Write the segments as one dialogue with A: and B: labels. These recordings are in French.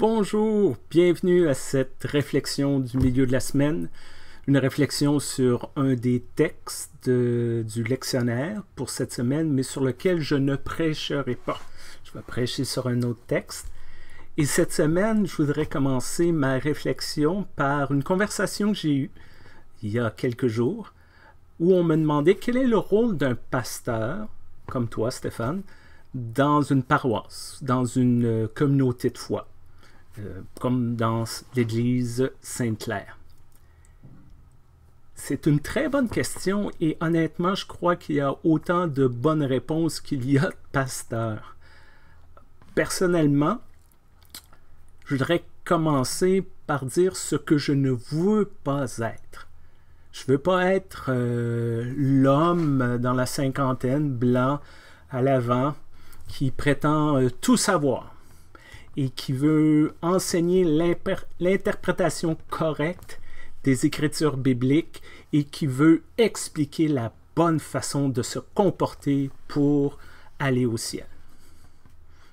A: Bonjour, bienvenue à cette réflexion du milieu de la semaine, une réflexion sur un des textes du lectionnaire pour cette semaine, mais sur lequel je ne prêcherai pas. Je vais prêcher sur un autre texte. Et cette semaine, je voudrais commencer ma réflexion par une conversation que j'ai eue il y a quelques jours, où on me demandait quel est le rôle d'un pasteur, comme toi Stéphane, dans une paroisse, dans une communauté de foi. Euh, comme dans l'église Sainte-Claire? C'est une très bonne question et honnêtement, je crois qu'il y a autant de bonnes réponses qu'il y a de pasteurs. Personnellement, je voudrais commencer par dire ce que je ne veux pas être. Je ne veux pas être euh, l'homme dans la cinquantaine, blanc, à l'avant, qui prétend euh, tout savoir et qui veut enseigner l'interprétation correcte des écritures bibliques et qui veut expliquer la bonne façon de se comporter pour aller au ciel.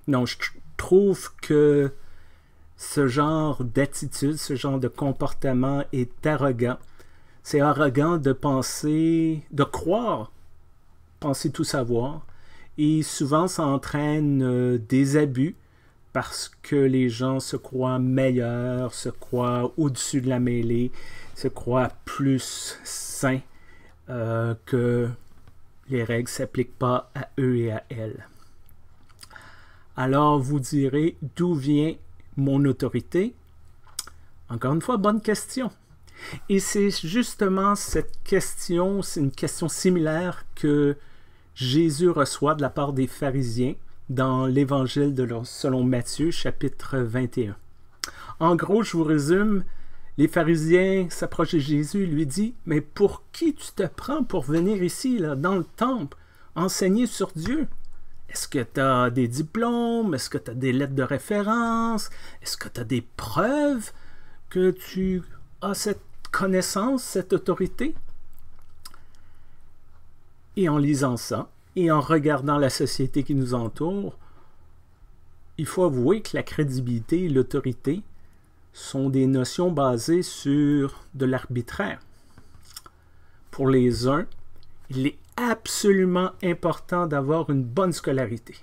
A: Non, je trouve que ce genre d'attitude, ce genre de comportement est arrogant. C'est arrogant de penser, de croire, penser tout savoir, et souvent ça entraîne euh, des abus, parce que les gens se croient meilleurs, se croient au-dessus de la mêlée, se croient plus sains euh, que les règles ne s'appliquent pas à eux et à elles. Alors vous direz d'où vient mon autorité? Encore une fois, bonne question. Et c'est justement cette question, c'est une question similaire que Jésus reçoit de la part des pharisiens dans l'évangile selon Matthieu, chapitre 21. En gros, je vous résume, les pharisiens s'approchent de Jésus et lui disent Mais pour qui tu te prends pour venir ici, là, dans le temple, enseigner sur Dieu? Est-ce que tu as des diplômes? Est-ce que tu as des lettres de référence? Est-ce que tu as des preuves que tu as cette connaissance, cette autorité Et en lisant ça, et en regardant la société qui nous entoure, il faut avouer que la crédibilité et l'autorité sont des notions basées sur de l'arbitraire. Pour les uns, il est absolument important d'avoir une bonne scolarité,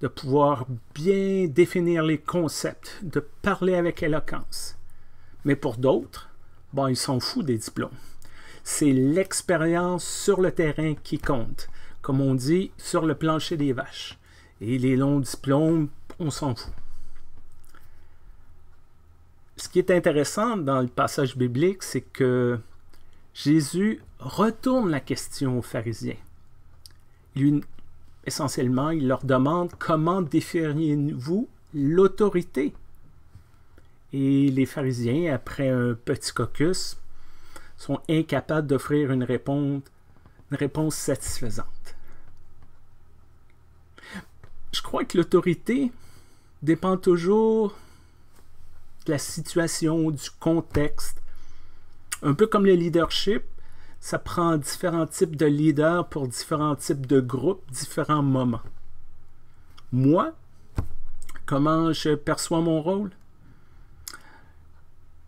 A: de pouvoir bien définir les concepts, de parler avec éloquence. Mais pour d'autres, bon, ils s'en foutent des diplômes. C'est l'expérience sur le terrain qui compte comme on dit, sur le plancher des vaches. Et les longs diplômes, on s'en fout. Ce qui est intéressant dans le passage biblique, c'est que Jésus retourne la question aux pharisiens. Lui, essentiellement, il leur demande comment définissez-vous l'autorité? Et les pharisiens, après un petit caucus, sont incapables d'offrir une réponse satisfaisante. Je crois que l'autorité dépend toujours de la situation, du contexte. Un peu comme le leadership, ça prend différents types de leaders pour différents types de groupes, différents moments. Moi, comment je perçois mon rôle?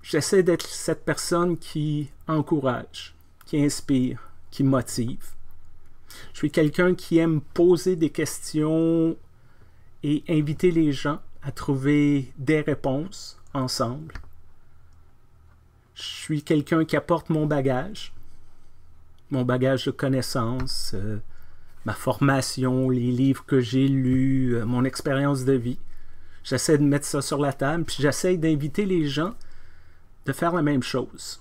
A: J'essaie d'être cette personne qui encourage, qui inspire, qui motive. Je suis quelqu'un qui aime poser des questions et inviter les gens à trouver des réponses ensemble. Je suis quelqu'un qui apporte mon bagage, mon bagage de connaissances, euh, ma formation, les livres que j'ai lus, euh, mon expérience de vie. J'essaie de mettre ça sur la table, puis j'essaie d'inviter les gens de faire la même chose.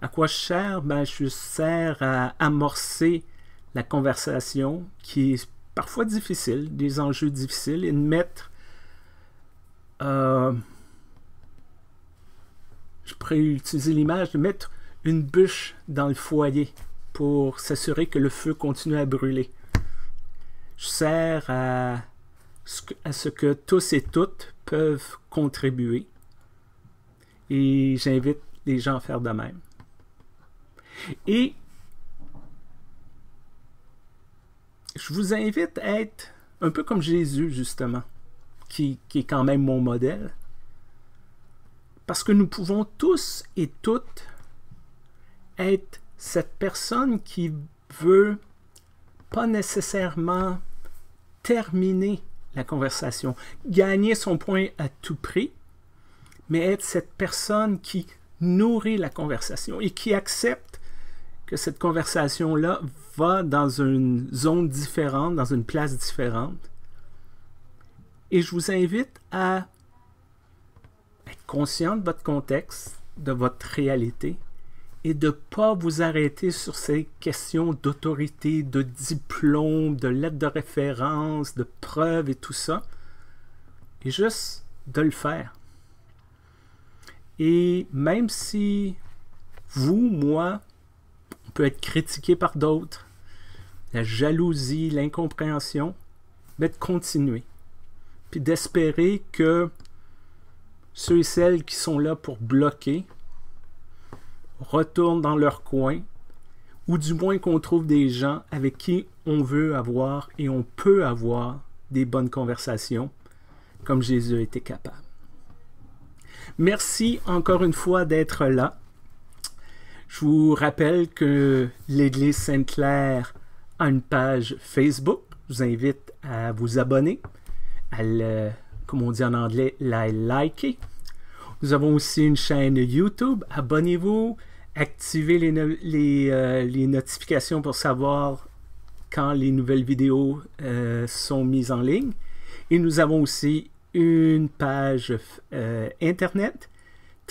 A: À quoi je sers? Ben, je sers à amorcer la conversation qui est parfois difficiles, des enjeux difficiles, et de mettre, euh, je pourrais utiliser l'image, de mettre une bûche dans le foyer pour s'assurer que le feu continue à brûler. Je sers à à ce que tous et toutes peuvent contribuer. Et j'invite les gens à faire de même. Et je vous invite à être un peu comme Jésus, justement. qui, est quand même mon modèle. Parce que nous pouvons tous et toutes être cette personne qui veut pas nécessairement terminer la conversation, gagner son point à tout prix, mais être cette personne qui nourrit la conversation et qui accepte que cette conversation-là va dans une zone différente, dans une place différente. Et je vous invite à être conscient de votre contexte, de votre réalité, et de ne pas vous arrêter sur ces questions d'autorité, de diplôme, de lettre de référence, de preuves et tout ça, et juste de le faire. Et même si vous, moi, être critiqué par d'autres, la jalousie, l'incompréhension, mais de continuer. Puis d'espérer que ceux et celles qui sont là pour bloquer retournent dans leur coin, ou du moins qu'on trouve des gens avec qui on veut avoir et on peut avoir des bonnes conversations, comme Jésus été capable. Merci encore une fois d'être là. Je vous rappelle que l'Église Sainte-Claire a une page Facebook. Je vous invite à vous abonner, à le, comme on dit en anglais, la liker. Nous avons aussi une chaîne YouTube. Abonnez-vous, activez les, les, euh, les, notifications pour savoir quand les nouvelles vidéos euh, sont mises en ligne. Et nous avons aussi une page euh, internet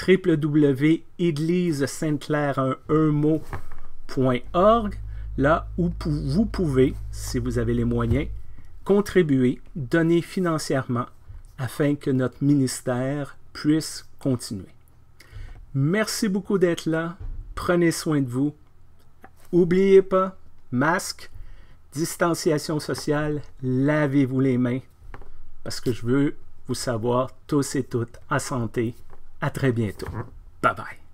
A: www.église-sainte-claire.org là où vous pouvez, si vous avez les moyens, contribuer, donner financièrement afin que notre ministère puisse continuer. Merci beaucoup d'être là. Prenez soin de vous. N'oubliez pas, masque, distanciation sociale, lavez-vous les mains parce que je veux vous savoir tous et toutes en santé. À très bientôt. Bye bye.